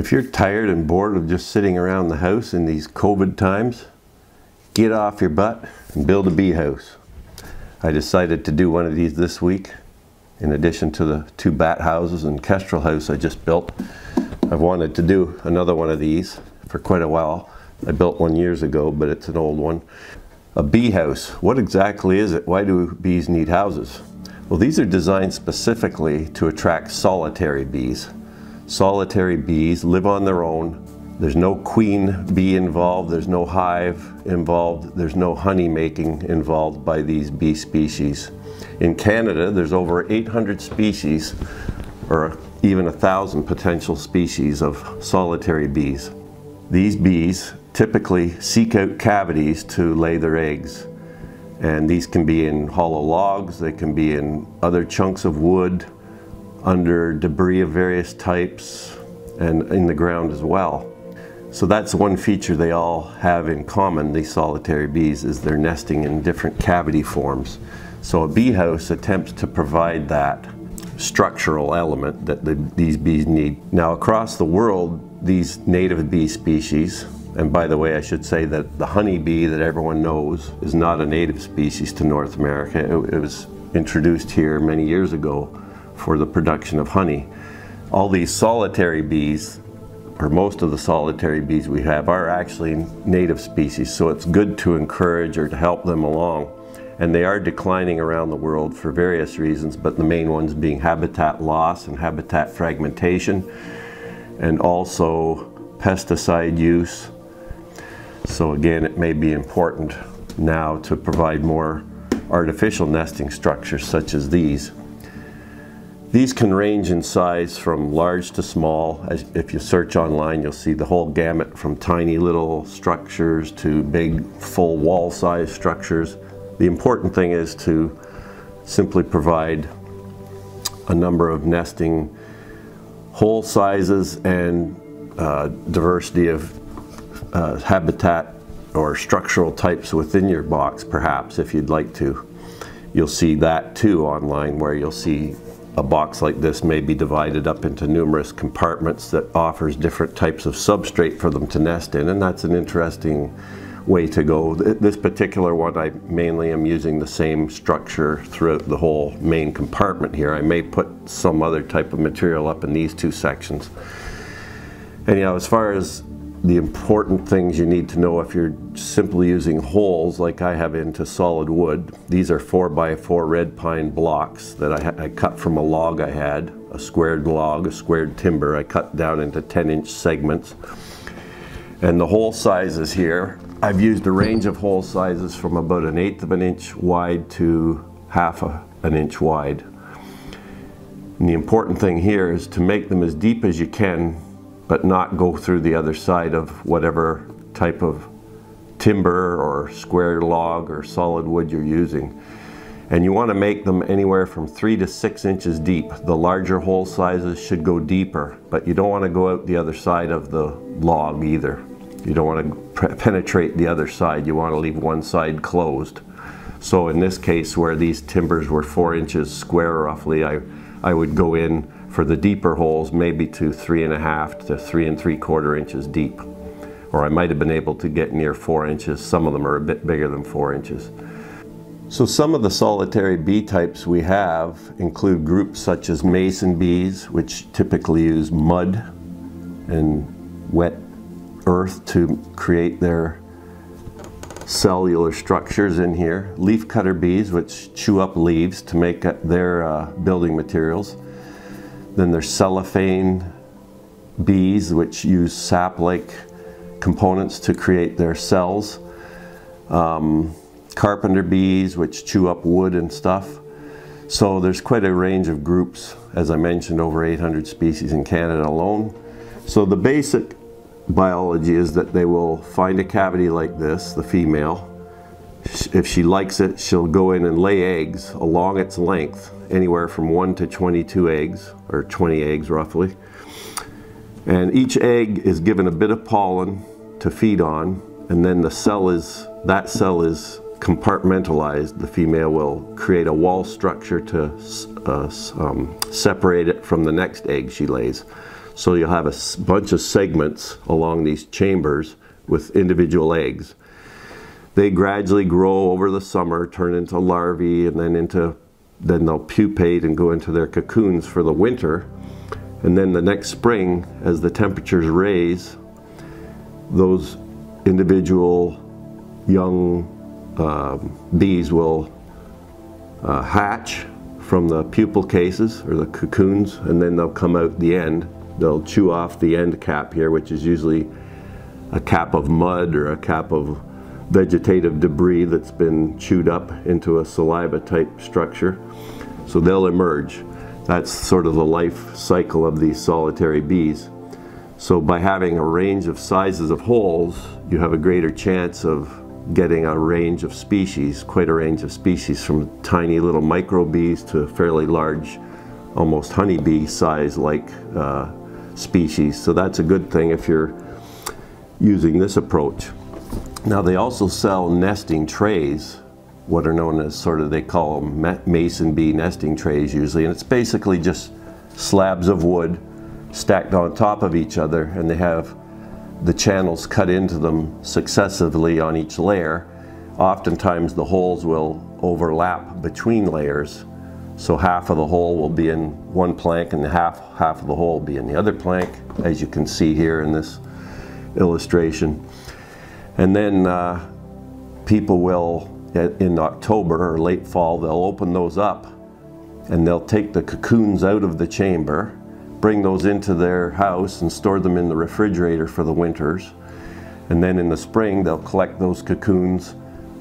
If you're tired and bored of just sitting around the house in these COVID times, get off your butt and build a bee house. I decided to do one of these this week. In addition to the two bat houses and kestrel house I just built, I've wanted to do another one of these for quite a while. I built one years ago, but it's an old one. A bee house, what exactly is it? Why do bees need houses? Well, these are designed specifically to attract solitary bees solitary bees live on their own. There's no queen bee involved, there's no hive involved, there's no honey making involved by these bee species. In Canada, there's over 800 species, or even a thousand potential species of solitary bees. These bees typically seek out cavities to lay their eggs. And these can be in hollow logs, they can be in other chunks of wood, under debris of various types and in the ground as well. So that's one feature they all have in common, these solitary bees, is they're nesting in different cavity forms. So a bee house attempts to provide that structural element that the, these bees need. Now across the world, these native bee species, and by the way, I should say that the honeybee that everyone knows is not a native species to North America. It, it was introduced here many years ago for the production of honey. All these solitary bees, or most of the solitary bees we have, are actually native species, so it's good to encourage or to help them along. And they are declining around the world for various reasons, but the main ones being habitat loss and habitat fragmentation, and also pesticide use. So again, it may be important now to provide more artificial nesting structures such as these. These can range in size from large to small. As if you search online, you'll see the whole gamut from tiny little structures to big full wall size structures. The important thing is to simply provide a number of nesting hole sizes and uh, diversity of uh, habitat or structural types within your box perhaps if you'd like to. You'll see that too online where you'll see a box like this may be divided up into numerous compartments that offers different types of substrate for them to nest in and that's an interesting way to go. This particular one I mainly am using the same structure throughout the whole main compartment here. I may put some other type of material up in these two sections. And you know, as far as the important things you need to know if you're simply using holes like I have into solid wood. These are 4 by 4 red pine blocks that I, I, cut from a log I had, a squared log, a squared timber. I cut down into 10 inch segments. And the hole sizes here, I've used a range of hole sizes from about an eighth of an inch wide to half a, an inch wide. And the important thing here is to make them as deep as you can but not go through the other side of whatever type of timber or square log or solid wood you're using. And you want to make them anywhere from three to six inches deep. The larger hole sizes should go deeper, but you don't want to go out the other side of the log either. You don't want to penetrate the other side. You want to leave one side closed. So in this case where these timbers were four inches square roughly, I, I would go in for the deeper holes, maybe to three and a half to three and three quarter inches deep. Or I might have been able to get near four inches. Some of them are a bit bigger than four inches. So some of the solitary bee types we have include groups such as mason bees, which typically use mud and wet earth to create their cellular structures in here. Leafcutter bees, which chew up leaves to make their uh, building materials. Then there's cellophane bees, which use sap-like components to create their cells. Um, carpenter bees, which chew up wood and stuff. So there's quite a range of groups, as I mentioned, over 800 species in Canada alone. So the basic biology is that they will find a cavity like this, the female. If she likes it, she'll go in and lay eggs along its length anywhere from 1 to 22 eggs, or 20 eggs roughly. And each egg is given a bit of pollen to feed on, and then the cell is, that cell is compartmentalized. The female will create a wall structure to uh, um, separate it from the next egg she lays. So you'll have a bunch of segments along these chambers with individual eggs. They gradually grow over the summer, turn into larvae, and then into then they'll pupate and go into their cocoons for the winter. And then the next spring, as the temperatures raise, those individual young uh, bees will uh, hatch from the pupal cases or the cocoons and then they'll come out the end. They'll chew off the end cap here which is usually a cap of mud or a cap of vegetative debris that's been chewed up into a saliva type structure. So they'll emerge. That's sort of the life cycle of these solitary bees. So by having a range of sizes of holes, you have a greater chance of getting a range of species, quite a range of species from tiny little microbees to fairly large, almost honeybee size like uh, species. So that's a good thing if you're using this approach. Now they also sell nesting trays, what are known as sort of, they call them mason bee nesting trays usually, and it's basically just slabs of wood stacked on top of each other and they have the channels cut into them successively on each layer. Oftentimes the holes will overlap between layers. So half of the hole will be in one plank and half, half of the hole will be in the other plank, as you can see here in this illustration. And then uh, people will, in October or late fall, they'll open those up and they'll take the cocoons out of the chamber bring those into their house and store them in the refrigerator for the winters. And then in the spring, they'll collect those cocoons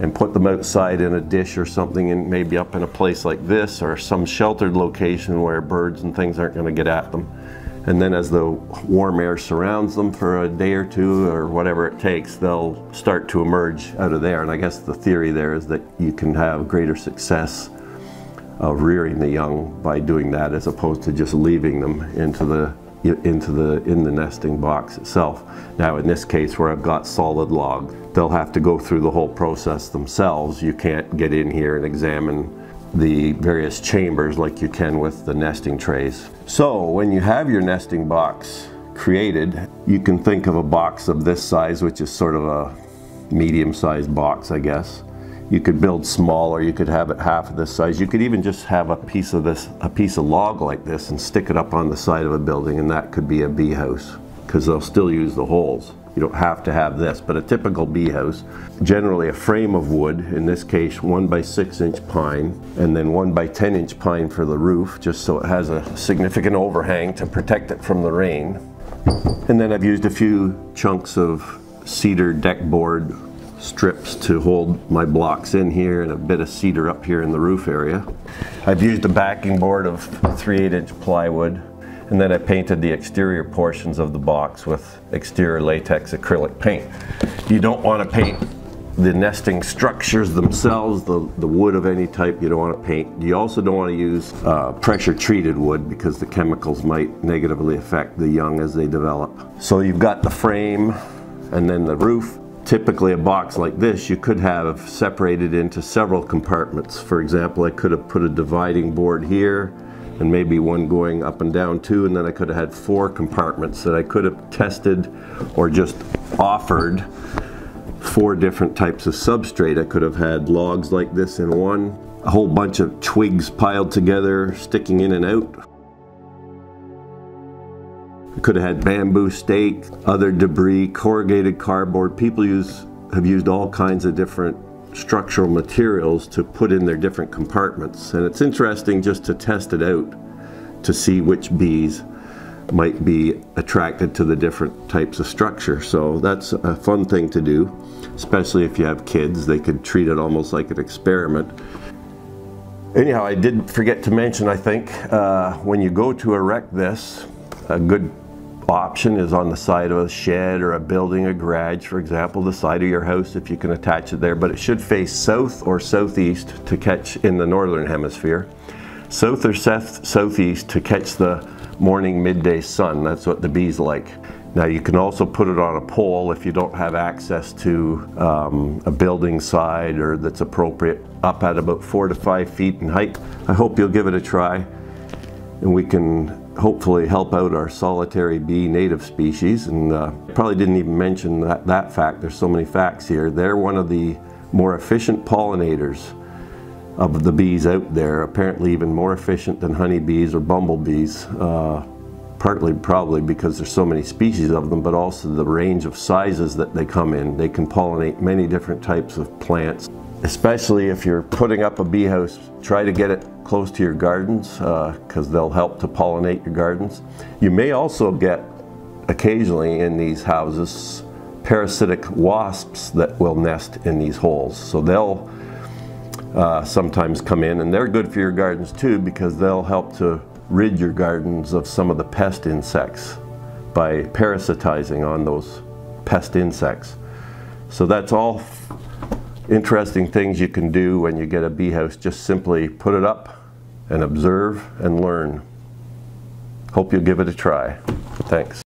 and put them outside in a dish or something and maybe up in a place like this or some sheltered location where birds and things aren't going to get at them. And then as the warm air surrounds them for a day or two or whatever it takes, they'll start to emerge out of there. And I guess the theory there is that you can have greater success of rearing the young by doing that as opposed to just leaving them into the into the in the nesting box itself. Now in this case where I've got solid log, they'll have to go through the whole process themselves. You can't get in here and examine the various chambers like you can with the nesting trays. So when you have your nesting box created, you can think of a box of this size, which is sort of a medium-sized box, I guess. You could build smaller, you could have it half of this size. You could even just have a piece of this, a piece of log like this and stick it up on the side of a building and that could be a bee house because they'll still use the holes. You don't have to have this, but a typical bee house, generally a frame of wood, in this case one by six inch pine, and then one by 10 inch pine for the roof, just so it has a significant overhang to protect it from the rain. And then I've used a few chunks of cedar deck board strips to hold my blocks in here and a bit of cedar up here in the roof area. I've used a backing board of 3 8 inch plywood and then I painted the exterior portions of the box with exterior latex acrylic paint. You don't want to paint the nesting structures themselves, the, the wood of any type you don't want to paint. You also don't want to use uh, pressure treated wood because the chemicals might negatively affect the young as they develop. So you've got the frame and then the roof typically a box like this you could have separated into several compartments. For example, I could have put a dividing board here and maybe one going up and down too and then I could have had four compartments that I could have tested or just offered four different types of substrate. I could have had logs like this in one, a whole bunch of twigs piled together sticking in and out I could have had bamboo stake, other debris, corrugated cardboard. People use have used all kinds of different structural materials to put in their different compartments. And it's interesting just to test it out to see which bees might be attracted to the different types of structure. So that's a fun thing to do, especially if you have kids. They could treat it almost like an experiment. Anyhow, I did forget to mention, I think, uh, when you go to erect this, a good option is on the side of a shed or a building, a garage, for example, the side of your house if you can attach it there, but it should face south or southeast to catch in the northern hemisphere. South or south, southeast to catch the morning midday sun. That's what the bees like. Now you can also put it on a pole if you don't have access to um, a building side or that's appropriate up at about four to five feet in height. I hope you'll give it a try. And we can hopefully help out our solitary bee native species. And uh, probably didn't even mention that, that fact. There's so many facts here. They're one of the more efficient pollinators of the bees out there, apparently even more efficient than honeybees or bumblebees. Uh, partly probably because there's so many species of them, but also the range of sizes that they come in. They can pollinate many different types of plants. Especially if you're putting up a bee house, try to get it close to your gardens because uh, they'll help to pollinate your gardens. You may also get occasionally in these houses parasitic wasps that will nest in these holes. So they'll uh, sometimes come in and they're good for your gardens too because they'll help to rid your gardens of some of the pest insects by parasitizing on those pest insects. So that's all interesting things you can do when you get a bee house. Just simply put it up and observe and learn. Hope you'll give it a try. Thanks.